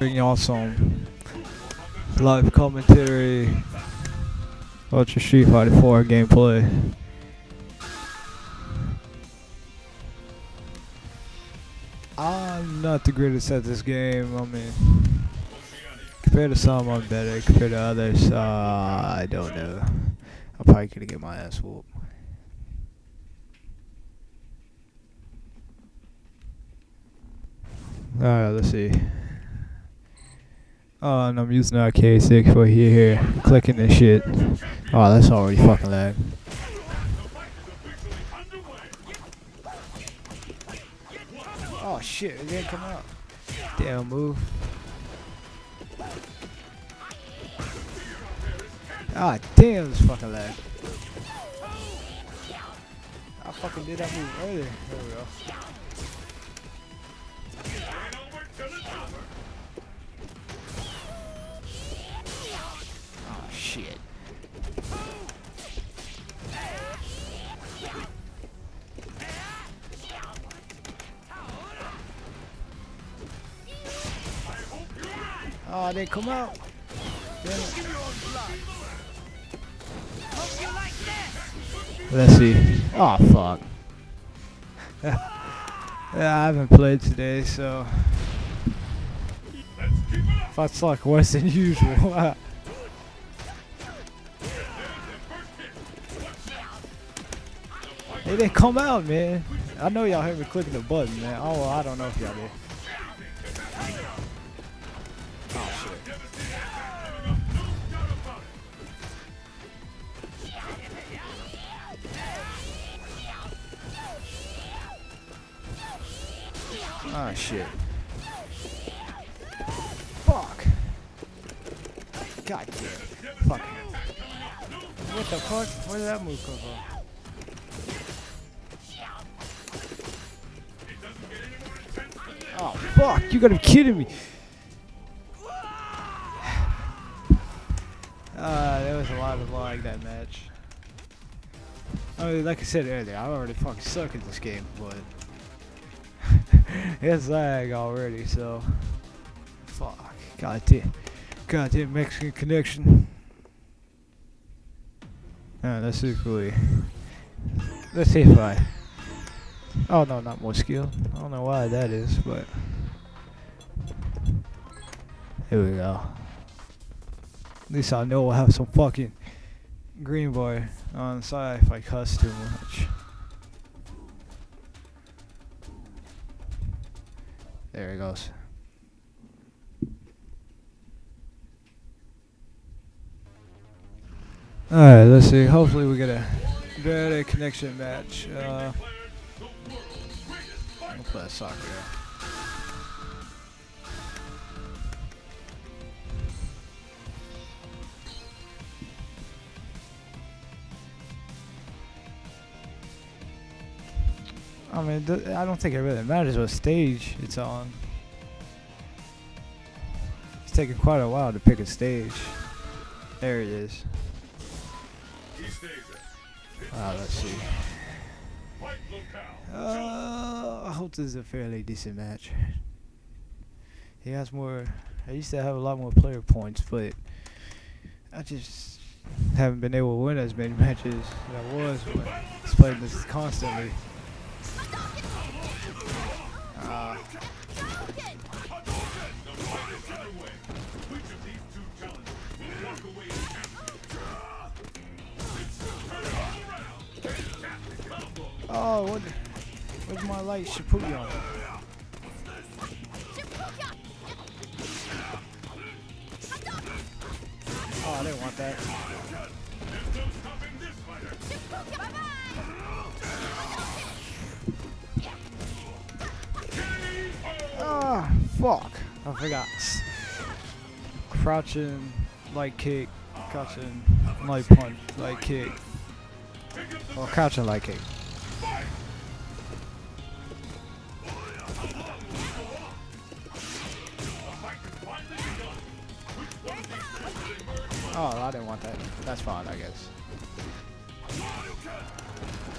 bring y'all some live commentary your Street Fighter 4 gameplay. I'm not the greatest at this game. I mean, compared to some, I'm better. Compared to others, uh, I don't know. I'm probably gonna get my ass whooped. Alright, let's see. Oh, and I'm using our K6 for here, here, clicking this shit. Oh, that's already fucking lag. Oh shit, it didn't come out. Damn move. Ah damn this fucking lag. I fucking did that move earlier. There we go. They come out. Let's see. Oh fuck. yeah, I haven't played today, so I suck worse than usual. They didn't come out, man. I know y'all heard me clicking the button, man. Oh, I don't know if y'all did. Ah, shit. Fuck. God damn. Fuck. What the fuck? Where did that move come from? Oh, fuck. You gotta be kidding me. Uh, there was a lot of lag that match. I mean, like I said earlier, I already fucking suck at this game, but it's lag already, so fuck. Goddamn, goddamn Mexican connection. See if we. Let's see if I. Oh no, not more skill. I don't know why that is, but here we go. At least I know I'll have some fucking green boy on the side if I cuss too much. There he goes. Alright, let's see. Hopefully we get a better connection match. Uh, we'll play soccer. I mean, I don't think it really matters what stage it's on. It's taking quite a while to pick a stage. There it is. Ah, let's see. Uh, I hope this is a fairly decent match. He has more. I used to have a lot more player points, but I just haven't been able to win as many matches as I was But was playing this constantly. Oh, what? Where's my light Shippuden? Oh, I didn't want that. Ah, fuck. I forgot. Crouching, light kick, crouching, light punch, light kick. Or crouching, light kick. Oh, I didn't want that. That's fine, I guess.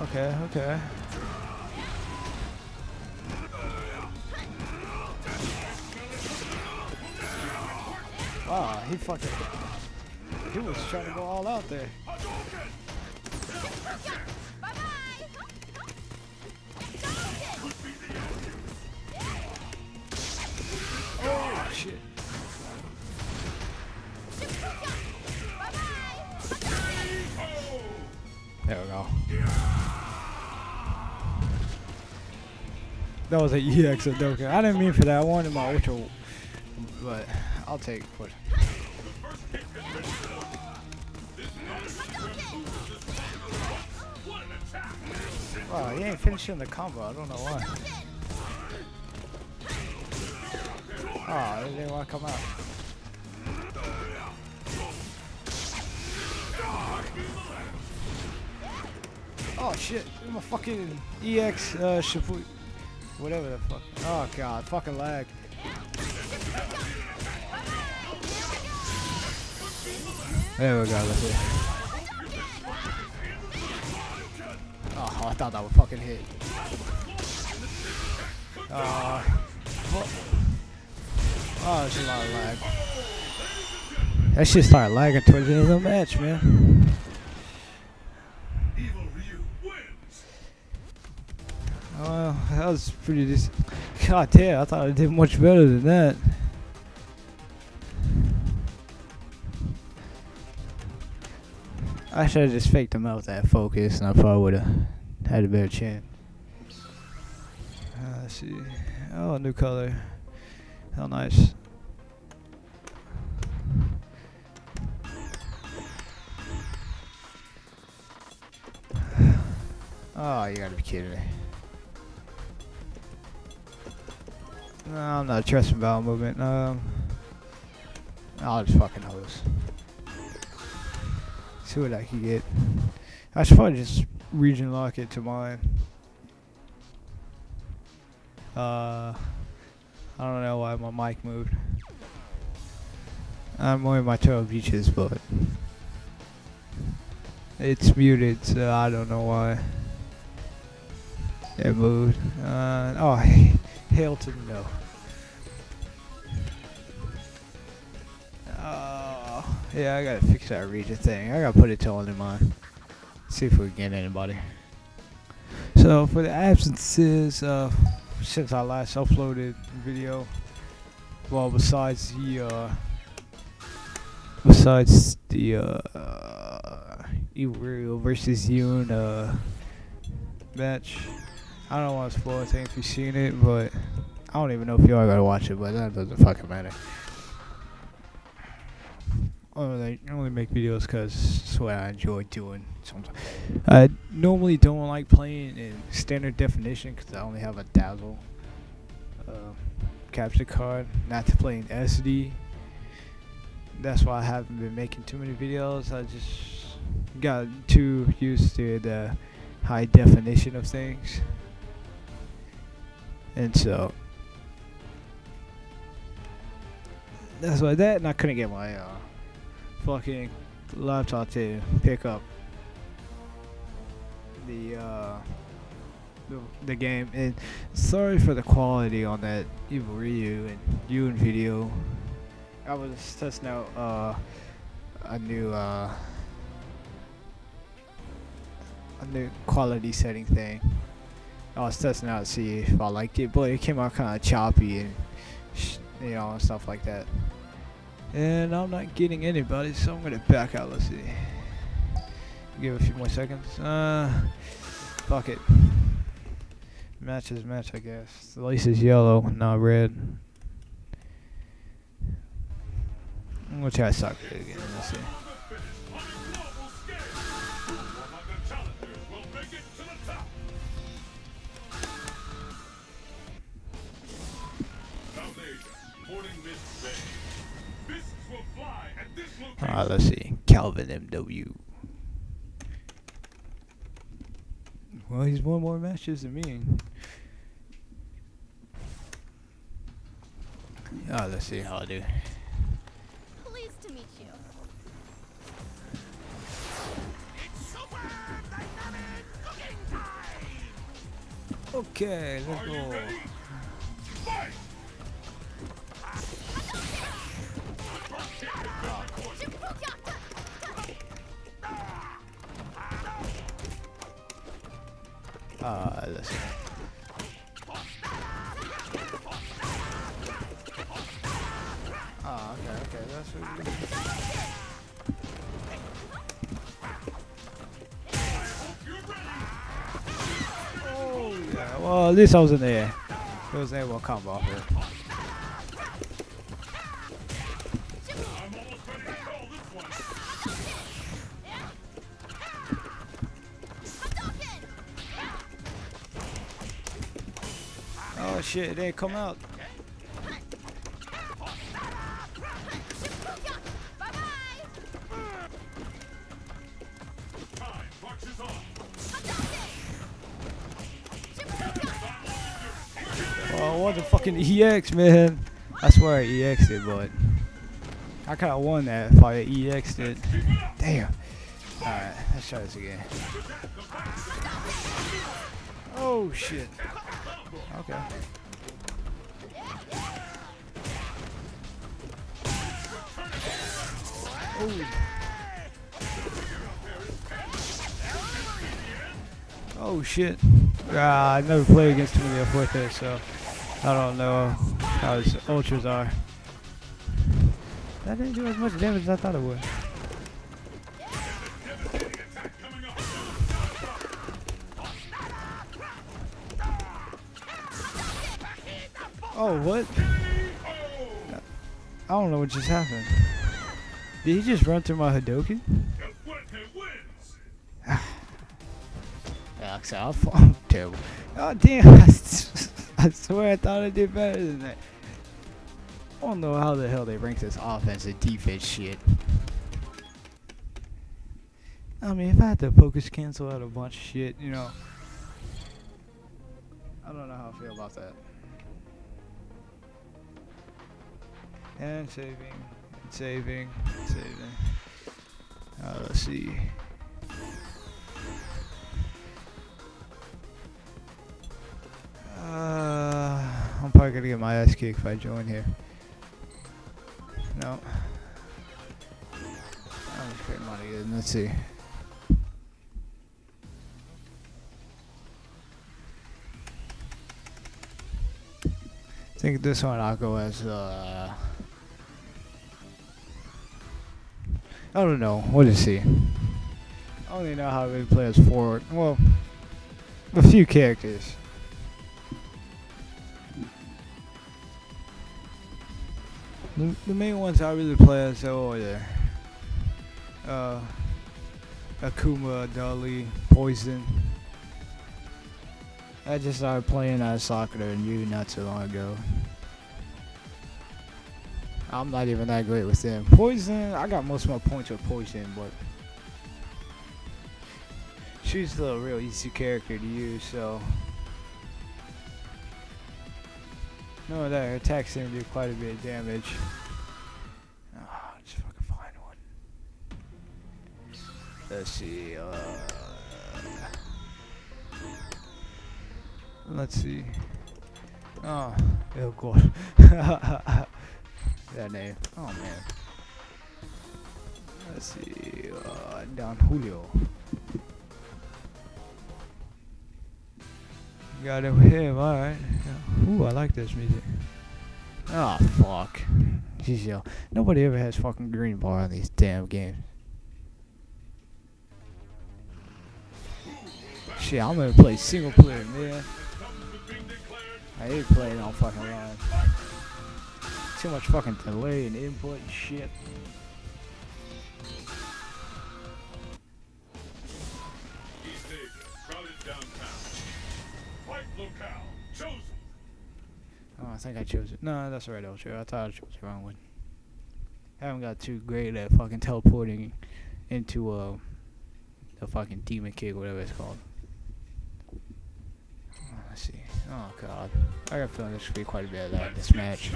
Okay, okay. Wow, he fucking. He was trying to go all out there. Oh shit. There we go. That was an EX Hadoken. I didn't mean for that. I wanted my Ultra, but I'll take it. Wow, he ain't finishing the combo. I don't know why. Oh, they didn't want to come out. Oh shit, my fucking EX uh, Shifu, whatever the fuck. Oh god, fucking lag. There we go, let's see. Oh, I thought that would fucking hit. Uh, oh, there's a lot of lag. That shit started lagging towards the end of the match, man. Oh, that was pretty decent. God damn, I thought I did much better than that. I should have just faked him out with that focus and I probably would have had a better chance. Uh, let's see. Oh, a new color. How nice. Oh, you gotta be kidding me. No, I'm not trusting bowel movement. Um, I'll just fucking hose. See I can get. I should probably just region lock it to mine. Uh, I don't know why my mic moved. I'm wearing my Turtle Beaches, but it's muted, so I don't know why it moved. Uh, oh, to no. Yeah, I gotta fix that region thing. I gotta put it to only mine. See if we can get anybody. So for the absences, uh, since I last uploaded video, well, besides the uh, besides the uh, Evil versus Yun uh, match. I don't want to spoil anything if you've seen it, but I don't even know if y'all gotta watch it, but that doesn't fucking matter. Only, I only make videos because it's what I enjoy doing. Sometimes I normally don't like playing in standard definition because I only have a Dazzle uh, capture card, not to play in SD. That's why I haven't been making too many videos. I just got too used to the high definition of things. And so that's why that and I couldn't get my uh, fucking laptop to pick up the uh the, the game and sorry for the quality on that Evil Ryu and video. I was testing out uh a new uh a new quality setting thing. I was testing out to see if I liked it, but it came out kind of choppy and you know and stuff like that. And I'm not getting anybody, so I'm gonna back out. Let's see. Give it a few more seconds. Uh, fuck it. Match is match, I guess. The lace is yellow, not red. I'm gonna try soccer again. Let's see. Alright, let's see. Calvin MW. Well, he's won more matches than me. Oh, let's see how I do. Pleased to meet you. Okay, let's go. Uh. Oh, okay, okay, that's what do. Oh, yeah, well, at least I was in the air. It was able to combo off shit, it didn't come out. Oh, what the fucking EX, man. I swear I EX'd it, but I kinda won that if I EX'd it. Damn. Alright, let's try this again. Oh shit. Okay. Oh. Oh shit. Ah, I never played against too many Fuerte, so I don't know how his ultras are. That didn't do as much damage as I thought it would. Oh, what? I don't know what just happened. Did he just run through my Hadoken? Yeah, so I'm, I'm terrible. Oh damn! I swear I thought I did better than that. I don't know how the hell they rank this offense and defense shit. I mean, if I had to focus cancel out a bunch of shit, you know, I don't know how I feel about that. And saving, and saving, and saving. Uh, let's see. Uh, I'm probably gonna get my ass kicked if I join here. No. I'm just money good. Let's see. I think this one I'll go as uh I don't know. What is he? I only know how to play as forward. Well, a few characters. The, the main ones I really play as are the uh, Akuma, Dolly, Poison. I just started playing as Sakura and you not too long ago. I'm not even that great with them. Poison, I got most of my points with Poison, but she's the real easy character to use, so. No, that her attacks seem to do quite a bit of damage. Oh, just fucking find one. Let's see. Uh, let's see. Oh, oh god. That name. Oh man. Let's see. Uh, Don Julio. Got him him, alright. Ooh, I like this music. Ah, fuck. Yo. Nobody ever has fucking green bar on these damn games. Shit, I'm gonna play single player, man. I hate playing on fucking line. Too much fucking delay and input and shit. Oh, I think I chose it. No, that's right ultra. I thought I chose the wrong one. I haven't got too great at fucking teleporting into uh the fucking demon kick, whatever it's called. Oh, let's see. Oh god. I got a feeling this should be quite a bit of that this match.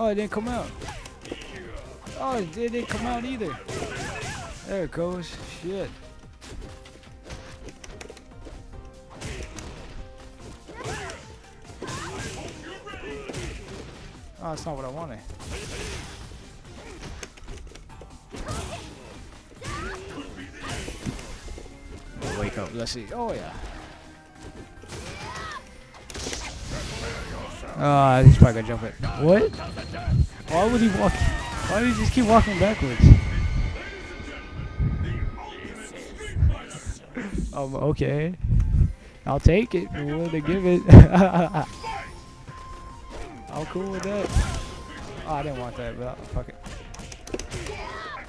Oh, it didn't come out. Oh, it didn't come out either. There it goes. Shit. Oh, that's not what I wanted. Oh, Let's see. Oh, yeah. Ah, he's probably gonna jump it. What? Why would he walk? Why did he just keep walking backwards? Um, okay. I'll take it. I'm willing to give it. I'm cool with that. Oh, I didn't want that, but fuck it.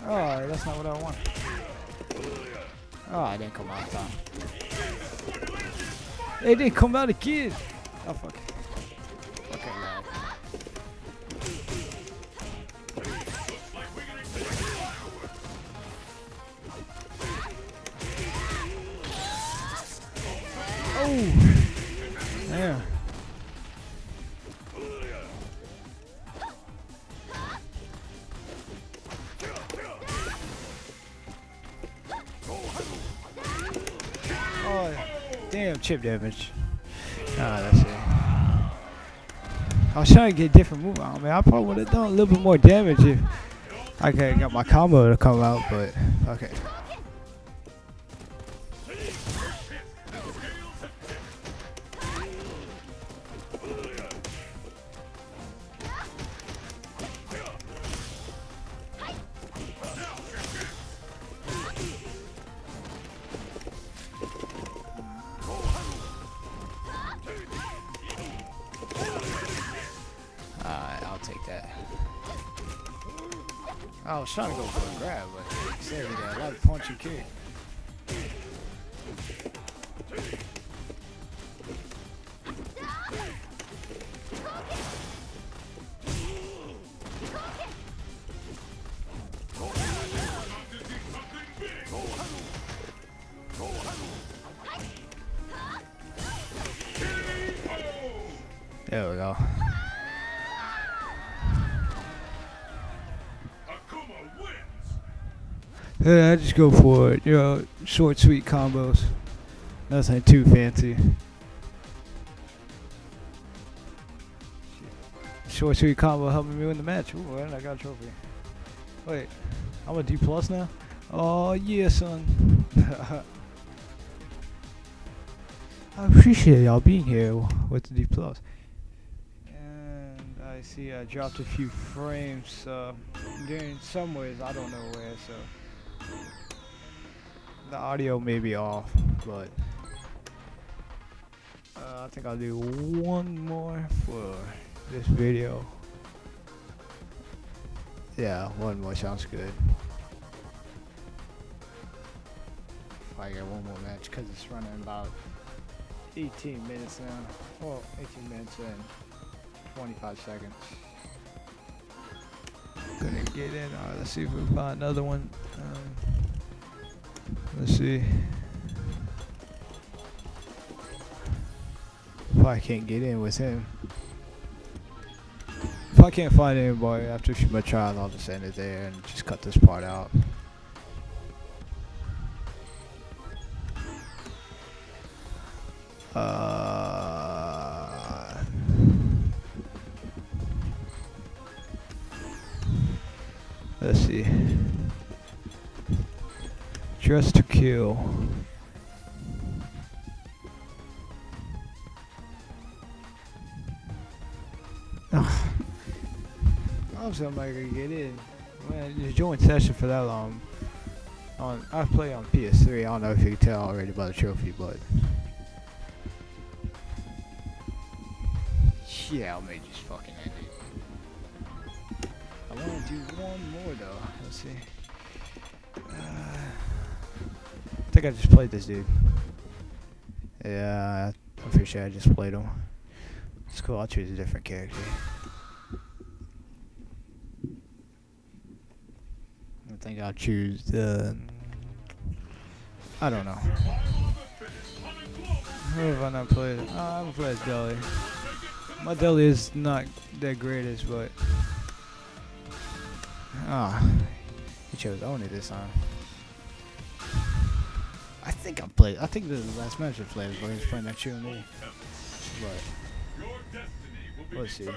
Oh, that's not what I want. Oh, I didn't come out time. It didn't come out again. Oh, fuck. Chip damage. Ah, that's it. I was trying to get a different move on. Man, I probably would have done a little bit more damage if I could have got my combo to come out, but okay. I was trying to go for a grab, but he said that I like punch and kick. There we go. Yeah, I just go for it. You know, short, sweet combos. Nothing too fancy. Short, sweet combo helping me win the match. Ooh, and I got a trophy. Wait, I'm a D plus now. Oh yeah, son. I appreciate y'all being here with the D plus. And I see I dropped a few frames uh, during some ways. I don't know where, so the audio may be off, but uh, I think I'll do one more for this video. Yeah, one more sounds good. If I get one more match, because it's running about 18 minutes now. Well, 18 minutes and 25 seconds. Gonna get in. Alright, let's see if we can find another one. Um, let's see. If I can't get in with him. If I can't find anybody after shoot my child, I'll just end it there and just cut this part out. Uh, let's see. Dress to kill. Obviously, I'm not gonna get in. Man, you joined session for that long. On I play on PS3. I don't know if you can tell already by the trophy, but yeah, I may just fucking end it. I do one more though. Let's see. Uh, I think I just played this dude. Yeah, I'm pretty sure I just played him. It's cool. I'll choose a different character. I think I'll choose the. I don't know. Who have I not played? Oh, I haven't played Dudley. My Dudley is not that greatest, but. Ah. he chose Oni this time. I think I played. I think this is the last match I played, but he's playing that Chun me. But Let's see. Uh,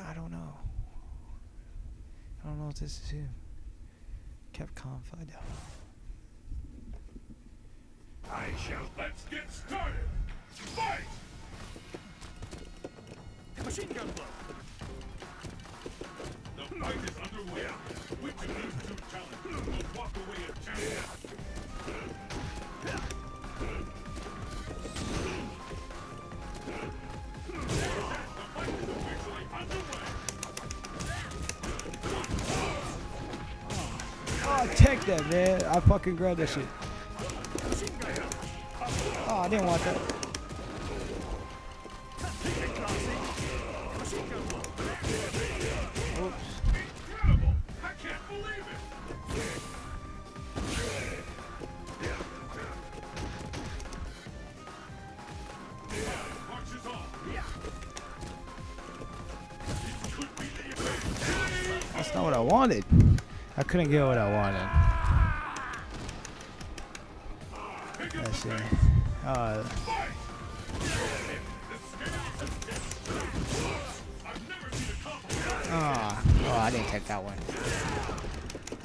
I don't know. I don't know if this is him. Capcom, find out. I shall. Let's get started. Fight! Machine gun blow. Take oh, that, man. I fucking grabbed that shit. Oh, I didn't want that. That's not what I wanted. I couldn't get what I wanted. Let's see. Uh, ah, oh, I didn't take that one.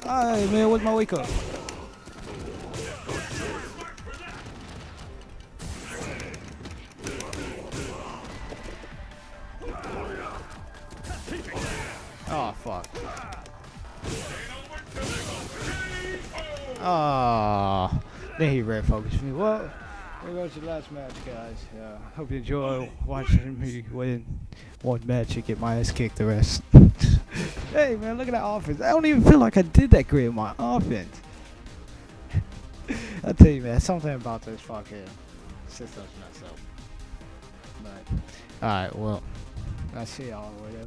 Hey, man, where's my wake up? Oh, fuck. Oh, then he red focused me. Well, there goes the last match, guys. Uh, hope you enjoy watching me win one match and get my ass kicked the rest. hey, man, look at that offense. I don't even feel like I did that great in my offense. I tell you, man, something about this fucking system's messed up. But, alright, well, I see y'all, whatever.